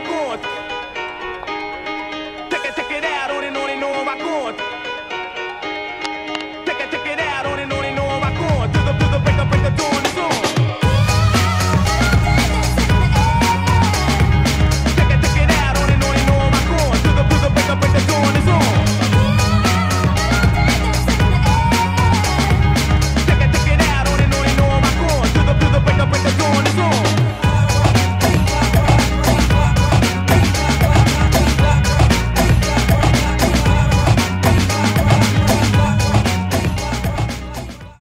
my going.